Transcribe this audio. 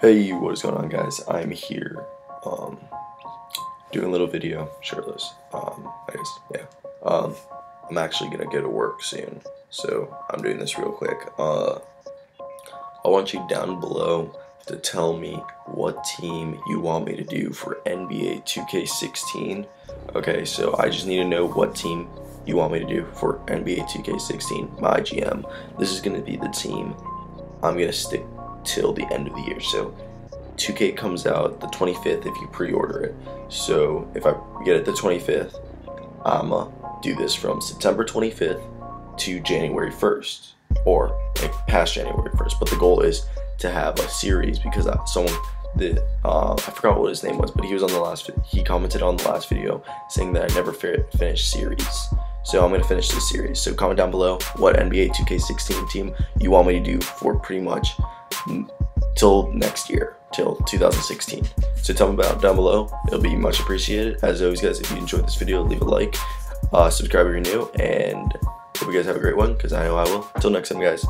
Hey, what is going on, guys? I'm here, um, doing a little video, shirtless. Um, I guess, yeah. Um, I'm actually gonna go to work soon, so I'm doing this real quick. Uh, I want you down below to tell me what team you want me to do for NBA 2K16. Okay, so I just need to know what team you want me to do for NBA 2K16, MyGM. This is gonna be the team I'm gonna stick till the end of the year. So 2K comes out the 25th if you pre-order it. So if I get it the 25th, I'ma do this from September 25th to January 1st, or like past January 1st. But the goal is to have a series because someone the uh, I forgot what his name was, but he was on the last. He commented on the last video saying that I never finished series. So I'm gonna finish this series. So comment down below what NBA 2K16 team you want me to do for pretty much till next year, till 2016. So tell me about down below. It'll be much appreciated. As always, guys, if you enjoyed this video, leave a like, uh, subscribe if you're new, and hope you guys have a great one, because I know I will. Until next time, guys.